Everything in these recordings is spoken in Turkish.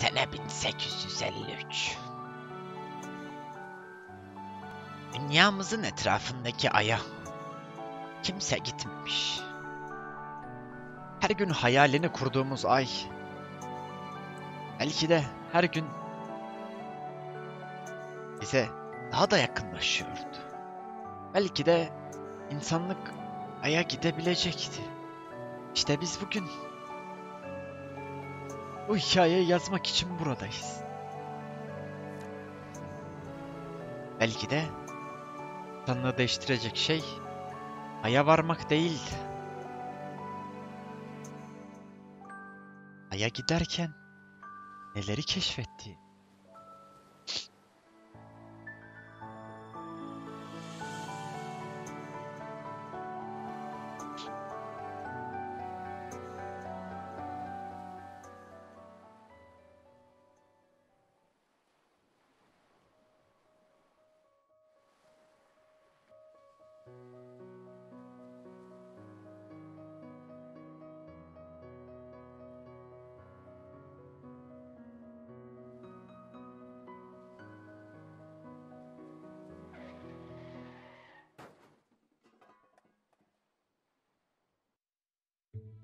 Sene 1853. Dünyamızın etrafındaki aya kimse gitmemiş. Her gün hayalini kurduğumuz ay belki de her gün bize daha da yakınlaşıyordu. Belki de insanlık aya gidebilecekti. İşte biz bugün bu hikayeyi yazmak için buradayız. Belki de insanlığı değiştirecek şey aya varmak değil. Aya giderken neleri keşfetti?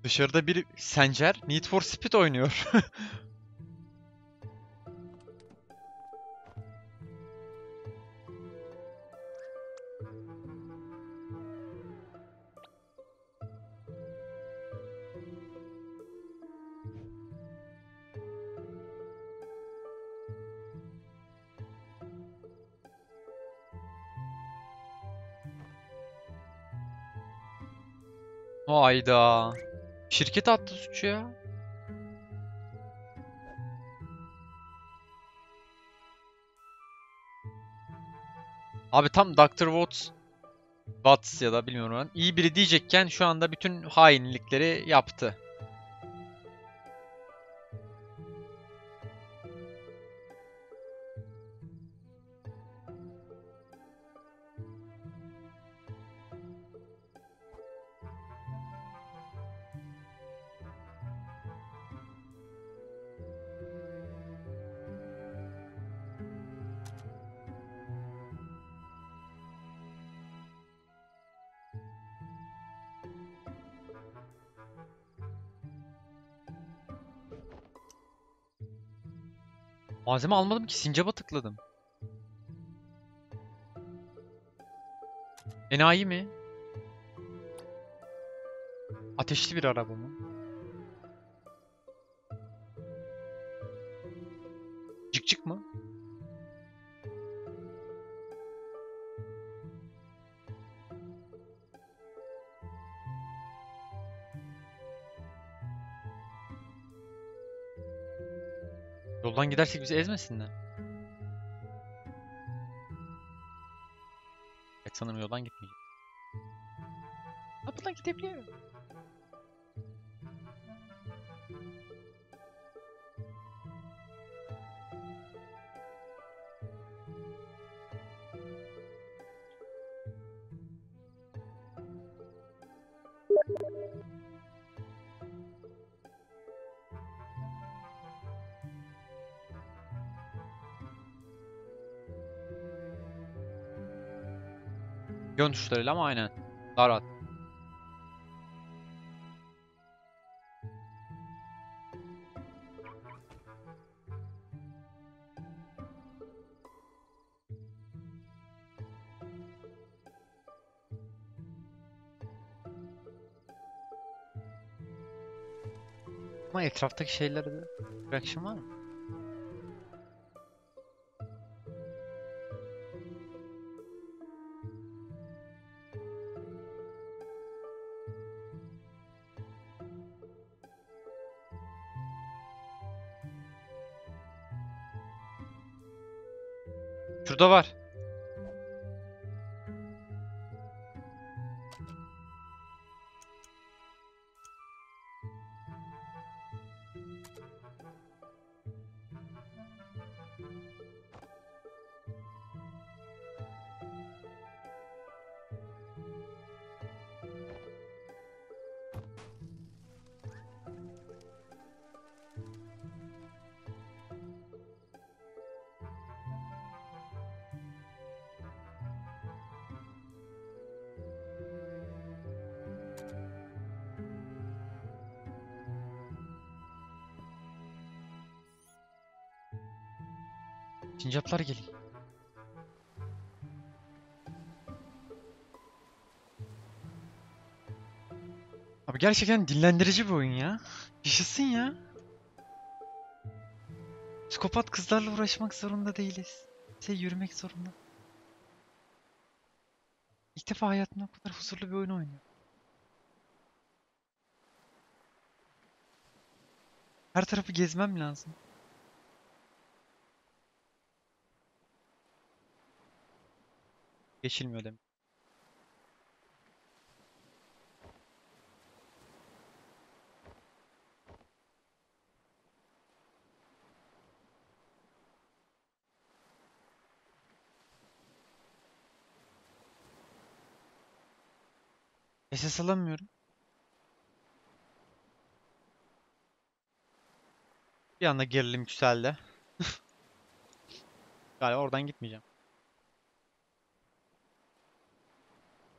Dışarıda bir Sencer Need for Speed oynuyor. Hayda. Şirket attı suçu ya. Abi tam Dr. Watts Watts ya da bilmiyorum ben. iyi biri diyecekken şu anda bütün hainlikleri yaptı. Malzeme almadım ki sincaba tıkladım. Enayi mi? Ateşli bir araba mı? Yoldan gidersek bizi ezmesinler. Evet sanırım yoldan gitmeyeceğim. Ha buradan gidebiliyor. Yön tuşlarıyla ama aynen. Daha rahat. Ama etraftaki şeylerde de reaction var mı? Sincaplar geliyor. Abi gerçekten dinlendirici bir oyun ya. Yaşasın ya. Psikopat kızlarla uğraşmak zorunda değiliz. Şey yürümek zorunda. İlk defa hayatımda o kadar huzurlu bir oyun oynuyorum. Her tarafı gezmem lazım. Geçilmiyor demek. SS alamıyorum. Bir anda gerilim yükseldi. Galiba oradan gitmeyeceğim.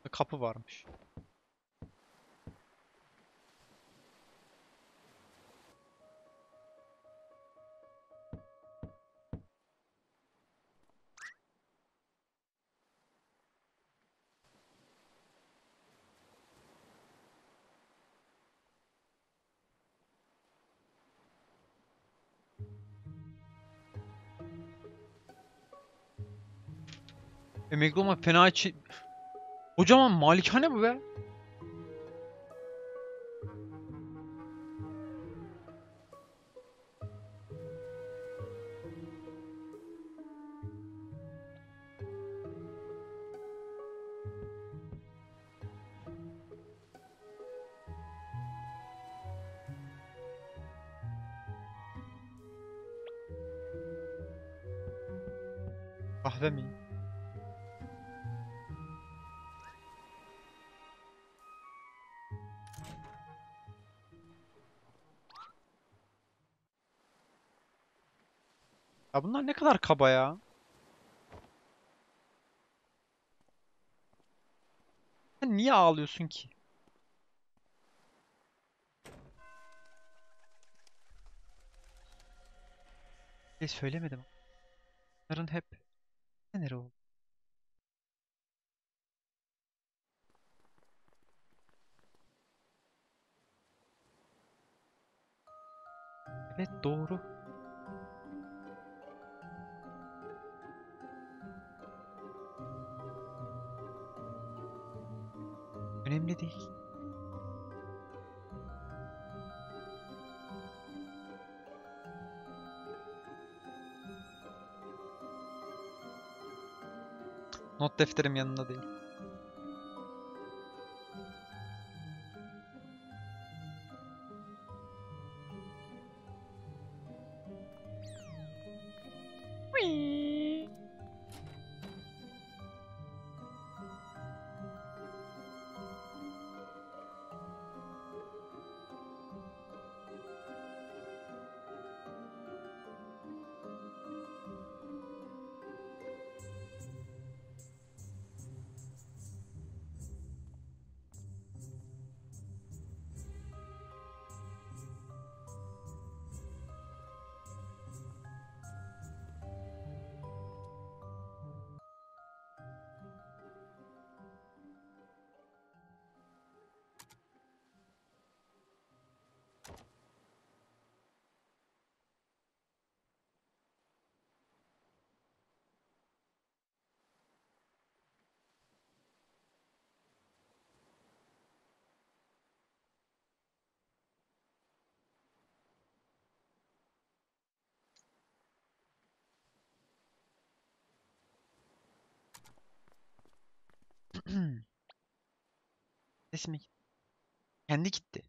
Kapı varmış. Emekli olmak fena içi... Kocaman malikane bu be. Kahve mi? Ya bunlar ne kadar kaba ya. Sen niye ağlıyorsun ki? Bir şey söylemedim. Bunların hep neler oldu? Evet doğru. Önemli değil. Not defterim yanında değil. Ses mi? Kendi gitti.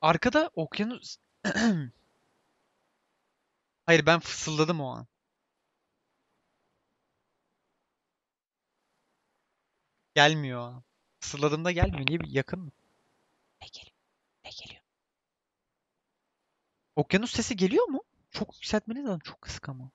Arkada okyanus... Hayır ben fısıldadım o an. Gelmiyor o an. Fısıldadığımda gelmiyor. Niye yakın mı? Ne geliyor? Ne geliyor? Okyanus sesi geliyor mu? Çok yükseltmeniz lazım. Çok kısık ama.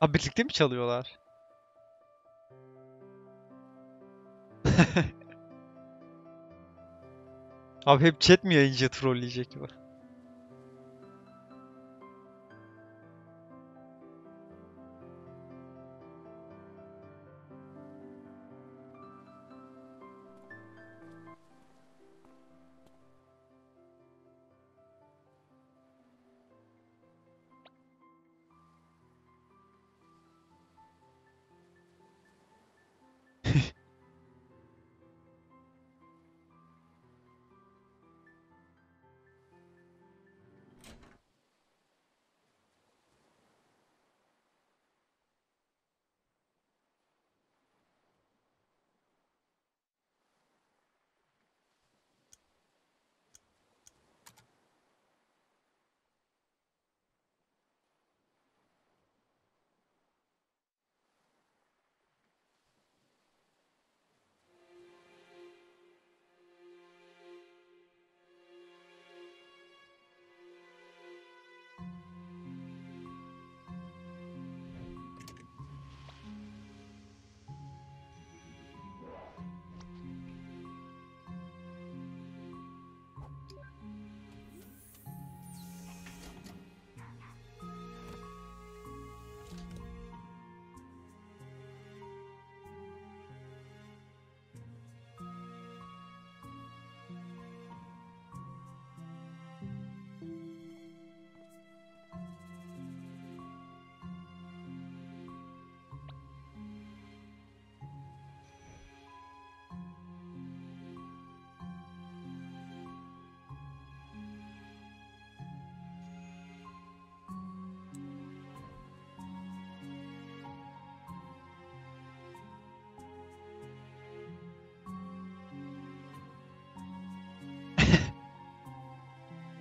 Ha birlikte mi çalıyorlar? Abi hep chat mi yayıncı trolleyecek bu?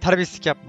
Terbiyesizlik yapma.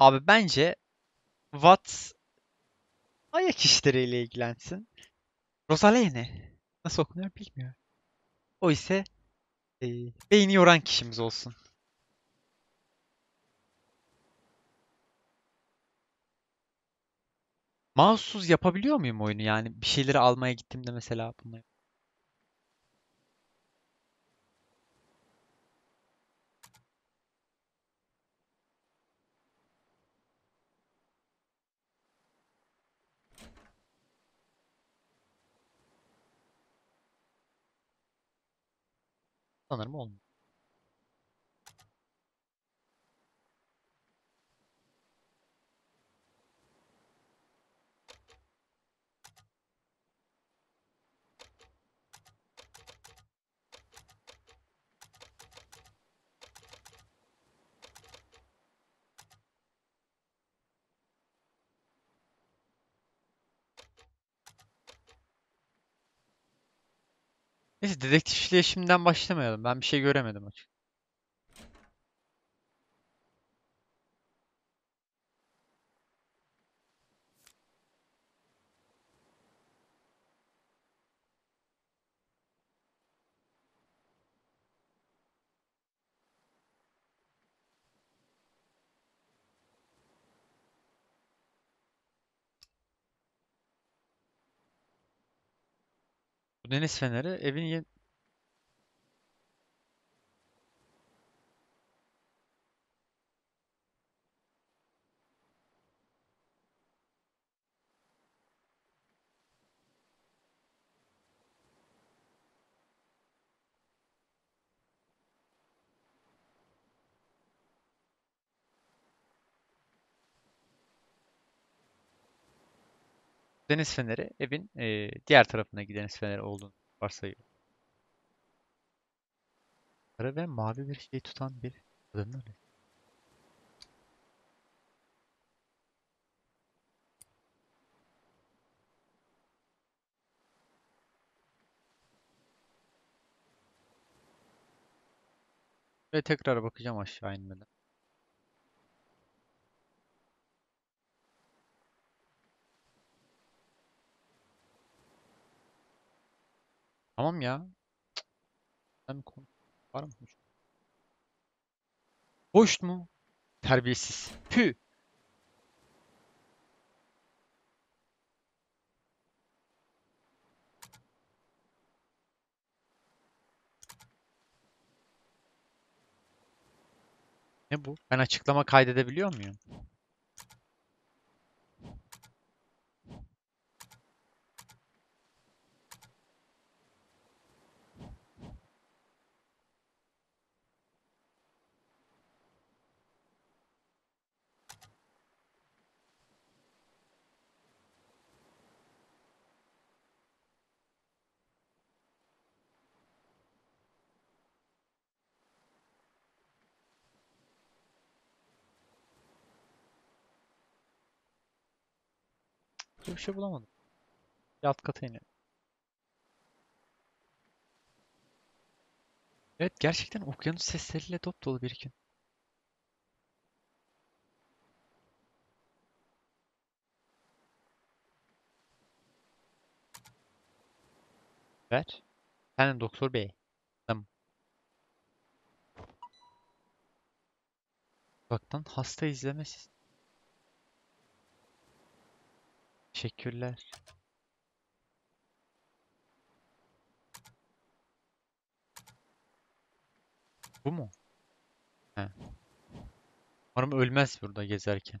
Abi bence Watt ayak işleriyle ilgilensin. Rosalene. Nasıl okunuyor bilmiyorum. O ise e, beyni yoran kişimiz olsun. Mouse'suz yapabiliyor muyum oyunu yani? Bir şeyleri almaya gittiğimde mesela bunları. Sanırım Neyse dedektifliğe şimdiden başlamayalım. Ben bir şey göremedim açık. Bu deniz feneri evin deniz feneri evin e, diğer tarafındaki deniz feneri olduğunu varsayıyor. Sarı ve mavi bir şey tutan bir kadının resmi. Ve tekrar bakacağım aşağı inmeden. Tamam ya. Ben var mı? Boş mu? Terbiyesiz. Pü. Ne bu? Ben açıklama kaydedebiliyor muyum? Bir şey bulamadım. Alt kata inelim. Evet gerçekten okyanus sesleriyle dop dolu bir gün. Ver. Efendim doktor bey. Tamam. Uzaktan hasta izleme Teşekkürler. Bu mu? He. Umarım ölmez burada gezerken.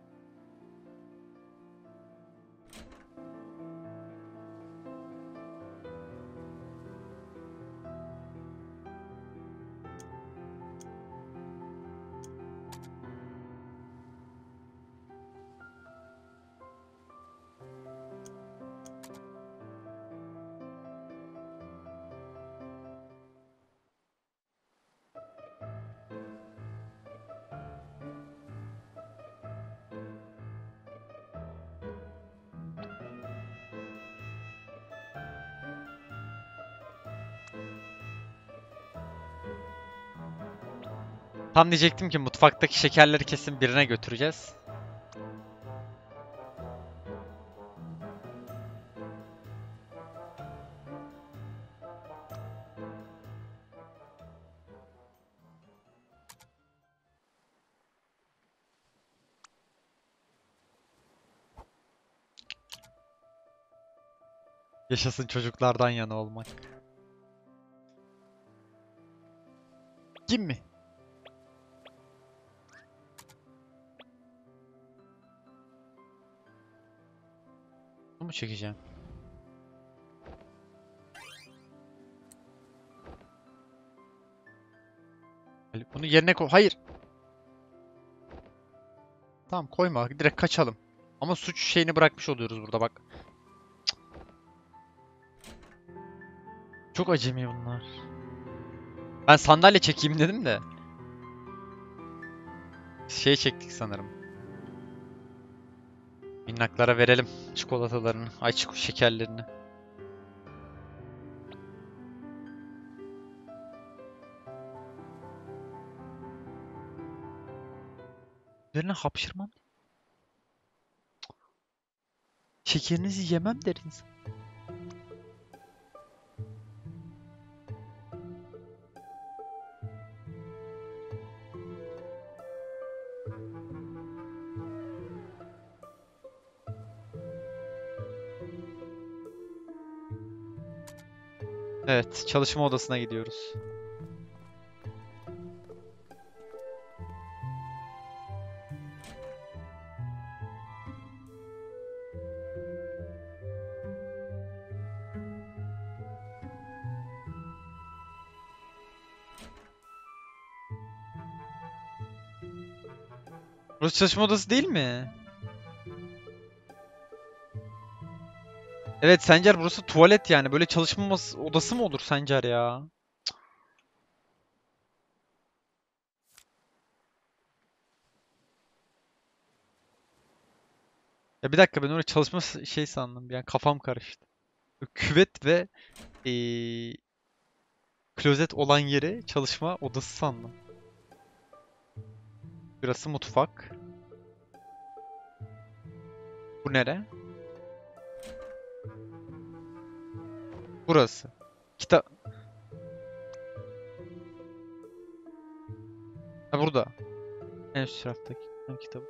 Tam diyecektim ki mutfaktaki şekerleri kesin birine götüreceğiz. Yaşasın çocuklardan yana olmak. Kim mi? Bunu mu çekeceğim? Bunu yerine koy. Hayır. Tamam koyma. Direkt kaçalım. Ama suç şeyini bırakmış oluyoruz burada bak. Çok acemi bunlar. Ben sandalye çekeyim dedim de. Şey çektik sanırım. Minnaklara verelim çikolatalarını, ay çiko şekerlerini. Üzerine hapşırmam. şekerinizi yemem der insan. Evet, çalışma odasına gidiyoruz. Burası çalışma odası değil mi? Evet Sencer burası tuvalet yani. Böyle çalışma odası mı olur Sencer ya? Ya bir dakika ben oraya çalışma şey sandım. Yani kafam karıştı. Küvet ve eee, klozet olan yeri çalışma odası sandım. Burası mutfak. Bu nere? Burası. Kitap. Ha burada. En üst taraftaki kitabı.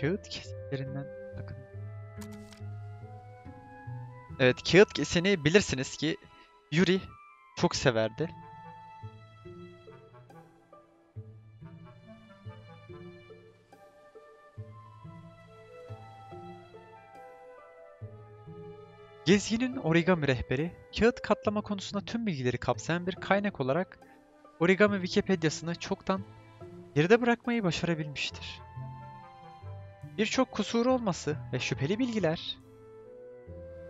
Kağıt kesiklerinden bakın. Evet, kağıt keseni bilirsiniz ki Yuri çok severdi. Gezginin origami rehberi, kağıt katlama konusunda tüm bilgileri kapsayan bir kaynak olarak origami Wikipedia'sını çoktan geride bırakmayı başarabilmiştir. Birçok kusuru olması ve şüpheli bilgiler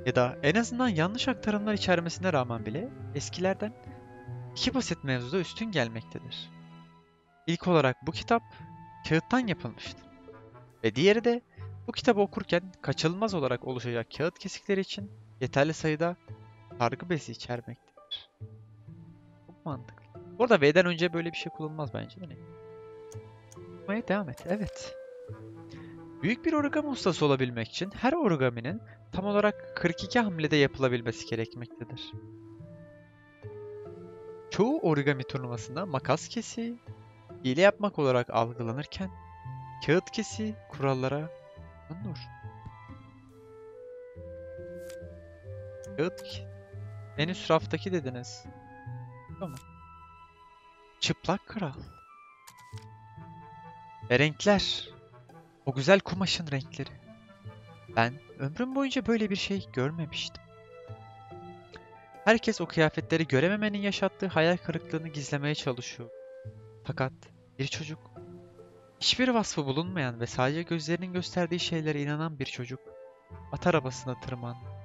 ya da en azından yanlış aktarımlar içermesine rağmen bile eskilerden iki basit mevzuda üstün gelmektedir. İlk olarak bu kitap kağıttan yapılmıştır. Ve diğeri de bu kitabı okurken kaçınılmaz olarak oluşacak kağıt kesikleri için yeterli sayıda sargı bezi içermektedir. Çok mantıklı. Bu arada V'den önce böyle bir şey kullanılmaz bence de ne? Okumaya devam et. Evet. Büyük bir origami ustası olabilmek için her origaminin tam olarak 42 hamlede yapılabilmesi gerekmektedir. Çoğu origami turnuvasında makas kesi, hile yapmak olarak algılanırken kağıt kesi kurallara uygundur. Kağıt en üst raftaki dediniz. Tamam. Çıplak kral. Ve renkler. O güzel kumaşın renkleri. Ben ömrüm boyunca böyle bir şey görmemiştim. Herkes o kıyafetleri görememenin yaşattığı hayal kırıklığını gizlemeye çalışıyor. Fakat bir çocuk, hiçbir vasfı bulunmayan ve sadece gözlerinin gösterdiği şeylere inanan bir çocuk, at arabasına tırmandı.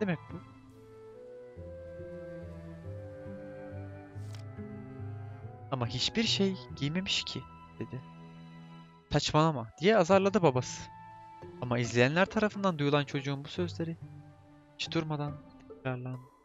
Demek bu? Ama hiçbir şey giymemiş ki, dedi. Saçmalama, diye azarladı babası. Ama izleyenler tarafından duyulan çocuğun bu sözleri hiç durmadan tekrarlandı.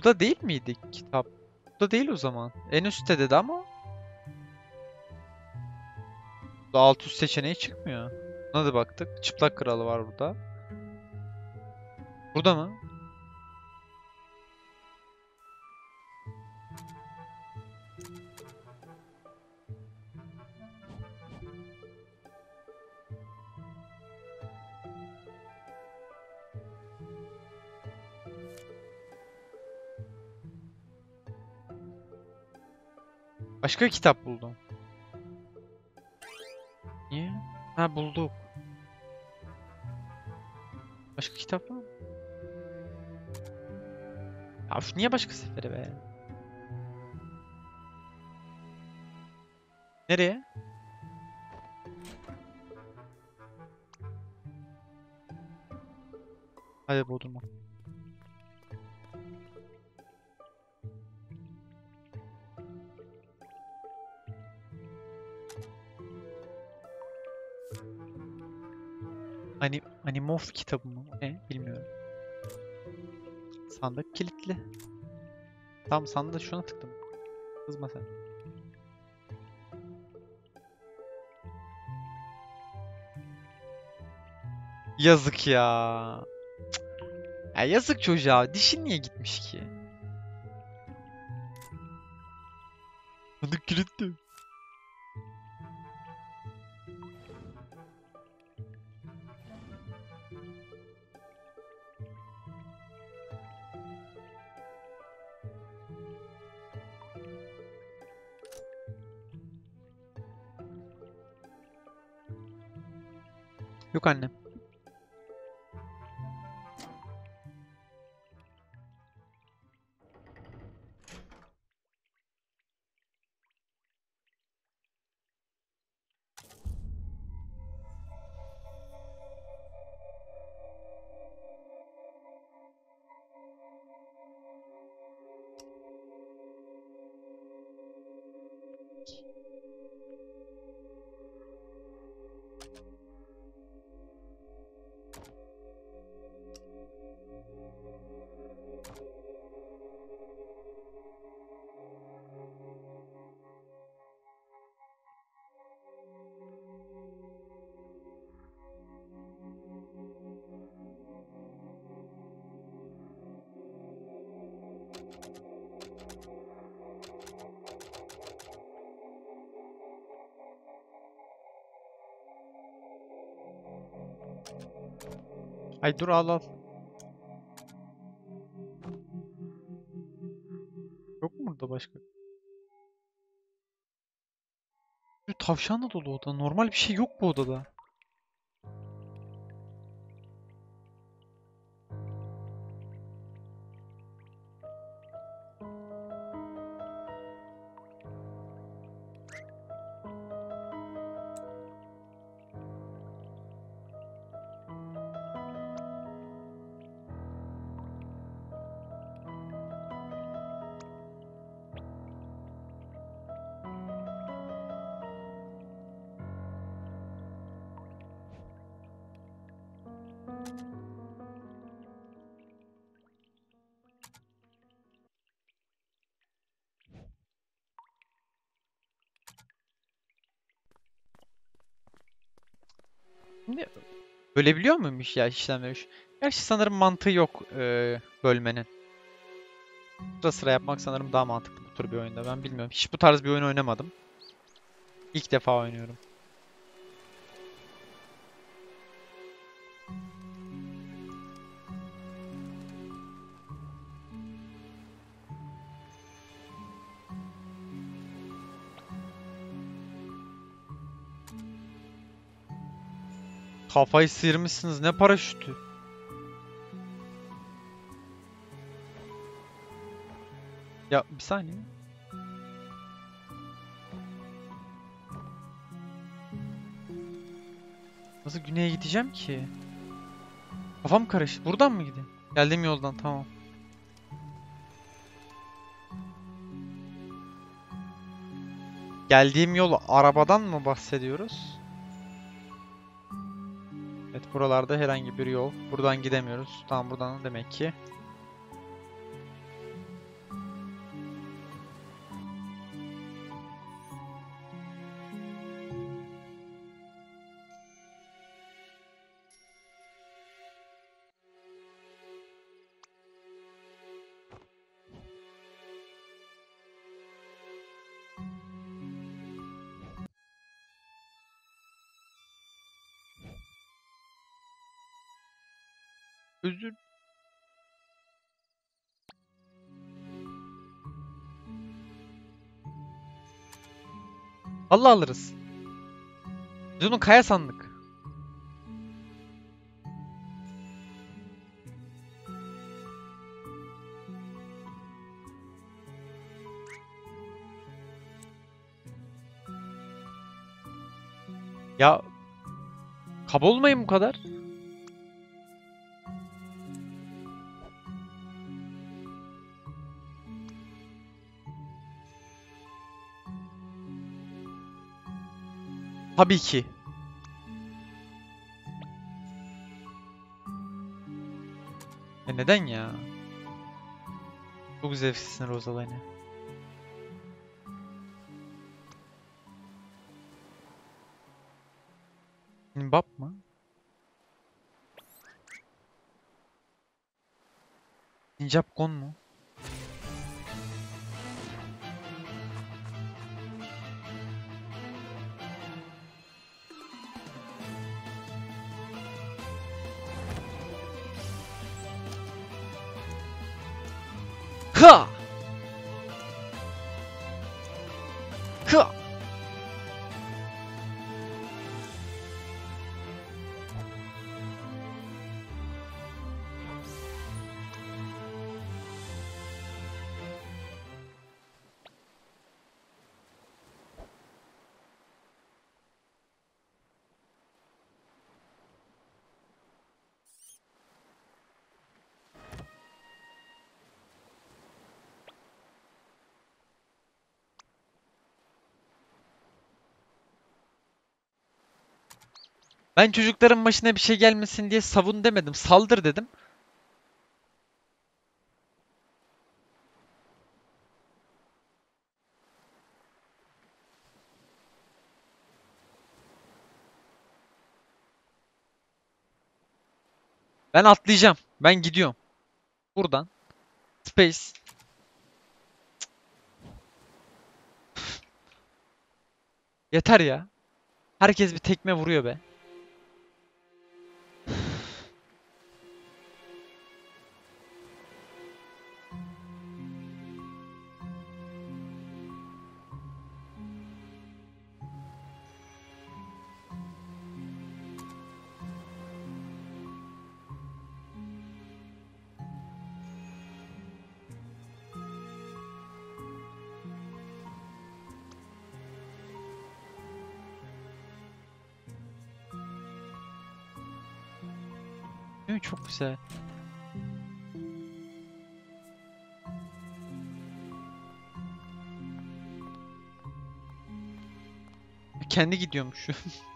Burada değil miydi kitap? Burada değil o zaman. En üstte dedi ama. Burada alt üst seçeneği çıkmıyor. Buna da baktık. Çıplak kralı var burada. Burada mı? Başka kitap buldum. Niye? Ha bulduk. Başka kitap mı? Ya şu niye başka sefere be? Nereye? Hadi Bodrum'a. Animorph kitabı mı? Ne? Bilmiyorum. Sandık kilitli. Tamam sandığa şuna tıkladım. Kızma sen. Yazık ya. Ya yazık çocuğa. Dişi niye gitmiş ki? Sandık kilitli. Yok annem. Ay dur al al. Yok mu burada başka? Bir tavşanla dolu oda. Normal bir şey yok bu odada. Bölebiliyor muymuş ya işlemleri? Gerçi sanırım mantığı yok eee, bölmenin. Sıra sıra yapmak sanırım daha mantıklı bu tür bir oyunda. Ben bilmiyorum. Hiç bu tarz bir oyun oynamadım. İlk defa oynuyorum. Kafayı sıyırmışsınız. Ne paraşütü? Ya bir saniye. Nasıl güneye gideceğim ki? Kafam karıştı. Buradan mı gideyim? Geldiğim yoldan tamam. Geldiğim yol arabadan mı bahsediyoruz? Evet buralarda herhangi bir yol. Buradan gidemiyoruz. Tamam buradan demek ki. Özür Allah alırız. Biz onu kaya sandık. Ya kaba olmayın bu kadar. Tabii ki. E neden ya? Çok zevksizsin Rosaline. Kimbap mı? Sincap mu? Ben çocukların başına bir şey gelmesin diye savun demedim. Saldır dedim. Ben atlayacağım. Ben gidiyorum. Buradan. Space. Yeter ya. Herkes bir tekme vuruyor be. Güzel. Kendi gidiyormuş.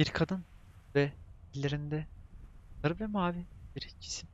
Bir kadın ve ellerinde sarı ve mavi bir cisim.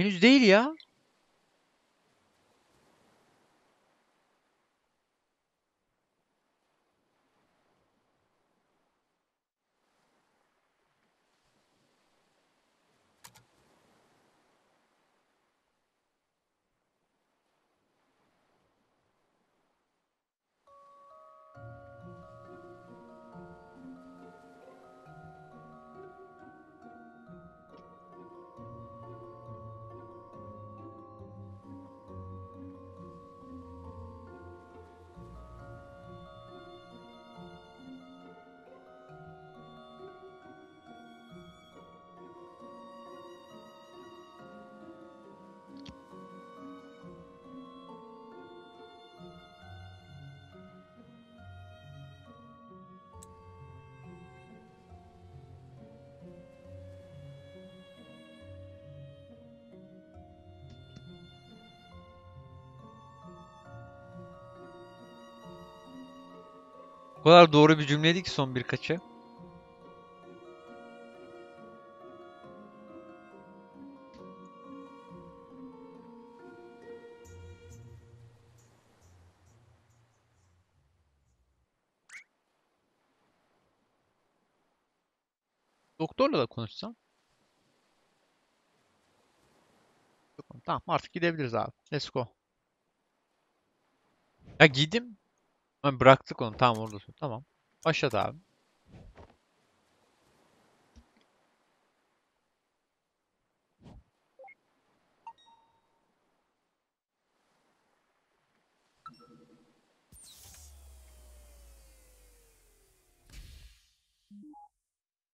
Henüz değil ya. O kadar doğru bir cümleydi ki son birkaçı. Doktorla da konuşsam. Tamam artık gidebiliriz abi. Let's go. Ya giydim. Ha, bıraktık onu. Tamam orada. Tamam. Başladı abi.